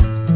you